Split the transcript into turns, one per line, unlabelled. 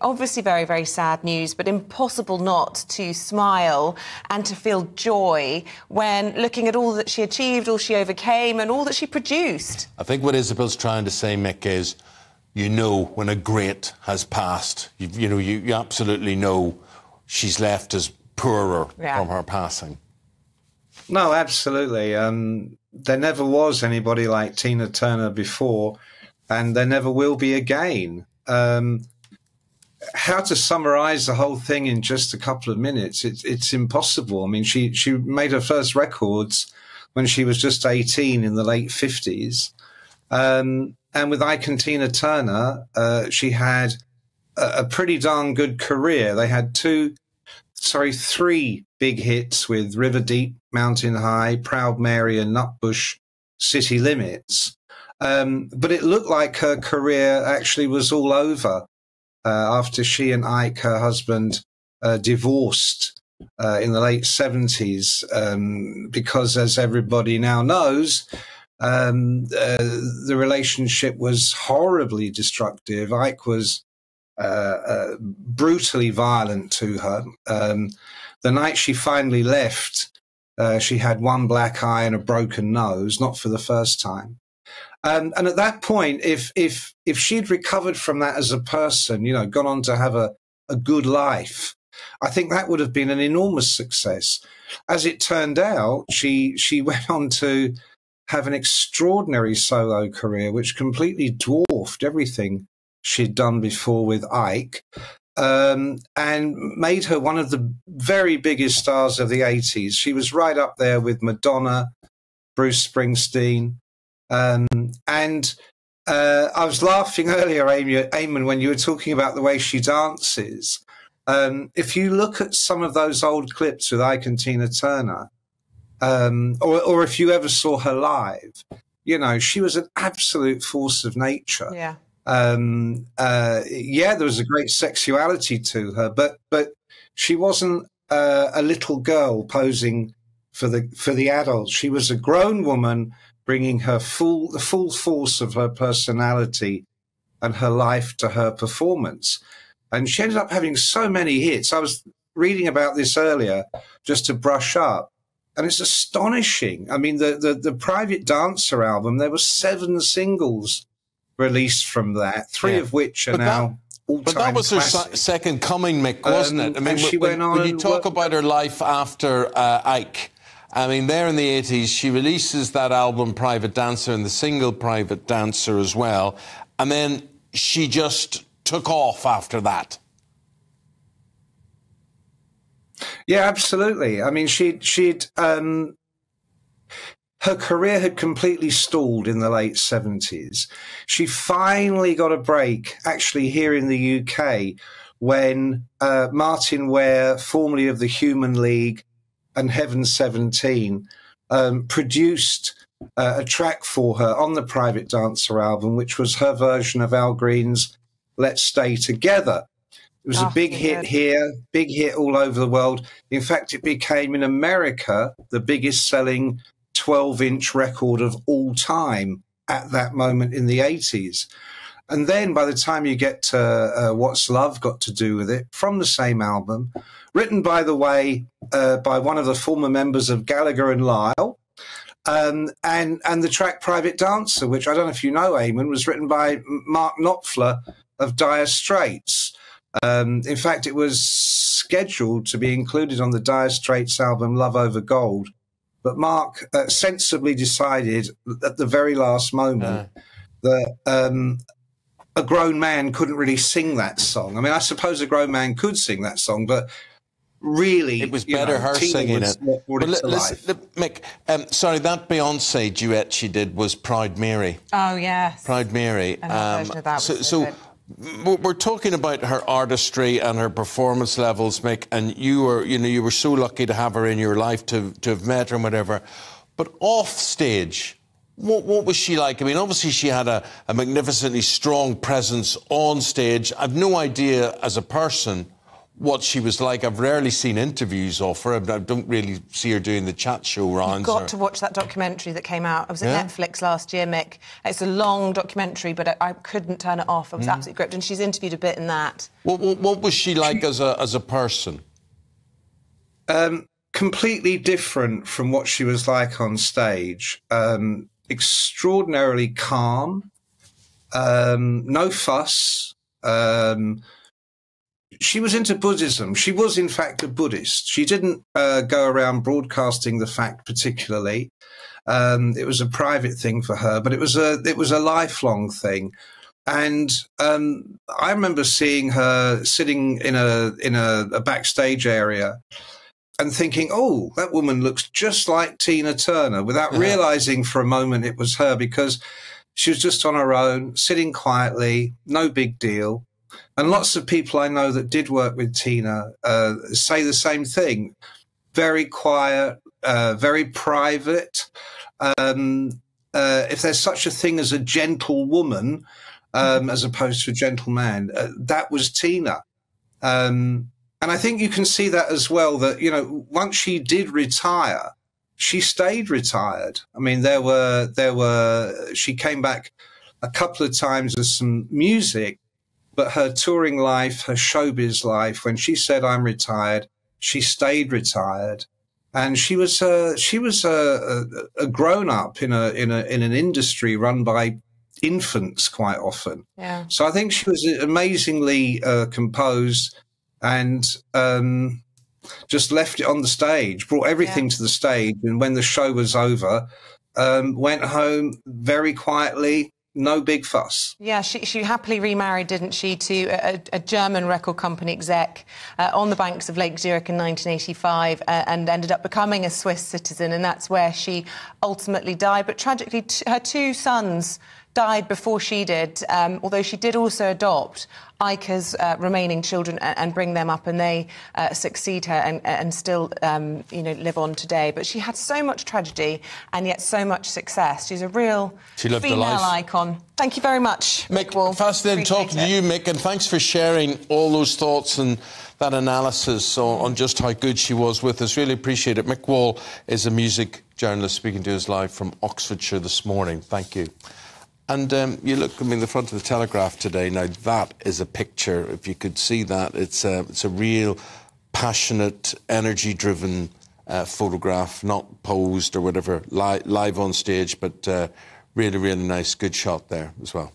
Obviously, very, very sad news, but impossible not to smile and to feel joy when looking at all that she achieved, all she overcame, and all that she produced.
I think what Isabel's trying to say, Mick, is you know when a great has passed. You, you know, you, you, absolutely know she's left as poorer yeah. from her passing.
No, absolutely. Um, there never was anybody like Tina Turner before, and there never will be again. Um, how to summarize the whole thing in just a couple of minutes? It's it's impossible. I mean, she she made her first records when she was just eighteen in the late fifties, um, and with Ike and Tina Turner, uh, she had a, a, pretty darn good career. They had two, sorry, three big hits with River Deep, Mountain High, Proud Mary, and Nutbush City Limits. Um, but it looked like her career actually was all over after she and Ike, her husband, uh, divorced uh, in the late 70s, um, because as everybody now knows, um, uh, the relationship was horribly destructive. Ike was uh, uh, brutally violent to her. Um, the night she finally left, she had one black eye and a broken nose, not for the first time. Um, and at that point, if if if she'd recovered from that as a person, you know, gone on to have a, a good life, I think that would have been an enormous success. As it turned out, she she went on to have an extraordinary solo career, which completely dwarfed everything she'd done before with Ike, um, and made her one of the very biggest stars of the 80s. She was right up there with Madonna, Bruce Springsteen, um, and uh, I was laughing earlier, Amy, Eamonn, when you were talking about the way she dances. Um, if you look at some of those old clips with Ike and Tina Turner, um, or, or if you ever saw her live, you know, she was an absolute force of nature.
Yeah.
Um, uh, yeah, there was a great sexuality to her, but but she wasn't uh, a little girl posing for the for the adults. She was a grown woman bringing her full the full force of her personality and her life to her performance. And she ended up having so many hits. I was reading about this earlier just to brush up. And it's astonishing. I mean, the, the, the Private Dancer album, there were seven singles released from that, three yeah. of which are but now. That, but that
was
classic.
her second coming, Mick, wasn't um, it? I mean,
she
when,
went on
when you talk about her life after uh, Ike, I mean, there in the 80s, she releases that album, Private Dancer, and the single Private Dancer as well. And then she just took off after that.
Yeah, absolutely. I mean, she'd, she'd, um, her career had completely stalled in the late 70s. She finally got a break, actually, here in the UK, when uh, Martyn Ware, formerly of the Human League, and Heaven 17 um, produced uh, a track for her on the Private Dancer album, which was her version of Al Green's Let's Stay Together. It was oh, a big hit here, big hit all over the world. In fact, it became in America the biggest selling 12 inch record of all time at that moment in the 80s. And then by the time you get to uh, What's Love Got to Do with It from the same album, written, by the way, uh, by one of the former members of Gallagher and Lyle. Um, and and the track "Private Dancer," which I don't know if you know, Eamonn, was written by Mark Knopfler of Dire Straits. Um, in fact, it was scheduled to be included on the Dire Straits album "Love Over Gold," but Mark uh, sensibly decided at the very last moment uh. that um, a grown man couldn't really sing that song. I mean, I suppose a grown man could sing that song, but really,
it was better
know,
her
Tina
singing it.
But listen,
Mick, um, sorry, that Beyonce duet she did was "Proud Mary."
Oh yes,
"Proud Mary."
Um, so,
so, so we're talking about her artistry and her performance levels, Mick, and you were, you know, you were so lucky to have her in your life to to have met her and whatever. But off stage, what, what, was she like? I mean, obviously she had a, a magnificently strong presence on stage. I've no idea as a person what she was like. I've rarely seen interviews of her. I don't really see her doing the chat show rounds.
You've got
or...
to watch that documentary that came out. I was at yeah? Netflix last year, Mick. It's a long documentary, but I, I couldn't turn it off. I was mm. absolutely gripped, and she's interviewed a bit in that.
What, what, what was she like as a as a person?
Um, completely different from what she was like on stage. Um, extraordinarily calm, um, no fuss. Um, she was into Buddhism. She was, in fact, a Buddhist. She didn't uh, go around broadcasting the fact particularly. Um, it was a private thing for her, but it was a it was a lifelong thing. And um, I remember seeing her sitting in a in a, a backstage area and thinking, "Oh, that woman looks just like Tina Turner," without yeah. realizing for a moment it was her because she was just on her own, sitting quietly, no big deal. And lots of people I know that did work with Tina uh, say the same thing. Very quiet, uh, very private. Um, uh, if there's such a thing as a gentle woman, um, as opposed to a gentleman, uh, that was Tina. Um, and I think you can see that as well. That you know, once she did retire, she stayed retired. I mean, there were there were she came back a couple of times with some music, but her touring life, her showbiz life, when she said I'm retired, she stayed retired, and she was uh, she was a, a, a grown up in a in a in an industry run by infants quite often.
Yeah.
So I think she was amazingly uh, composed and um, just left it on the stage, brought everything yeah. to the stage, and when the show was over, um, went home very quietly, no big fuss.
Yeah, she, she happily remarried, didn't she, to a, a German record company exec uh, on the banks of Lake Zurich in 1985 uh, and ended up becoming a Swiss citizen, and that's where she ultimately died. But tragically, her two sons died before she did, um, although she did also adopt Ike's uh, remaining children and, and, bring them up, and they uh, succeed her and, and still, um, you know, live on today. But she had so much tragedy and yet so much success. She's a real female icon. Thank you very much, Mick.
Mick fascinating talking it. to you, Mick, and thanks for sharing all those thoughts and that analysis on, on, just how good she was with us. Really appreciate it. Mick Wall is a music journalist speaking to us live from Oxfordshire this morning. Thank you. And um, you look, I mean, the front of the Telegraph today. Now that is a picture. If you could see that, it's a it's a real passionate, energy-driven uh, photograph, not posed or whatever, li live on stage, but uh, really, really nice, good shot there as well.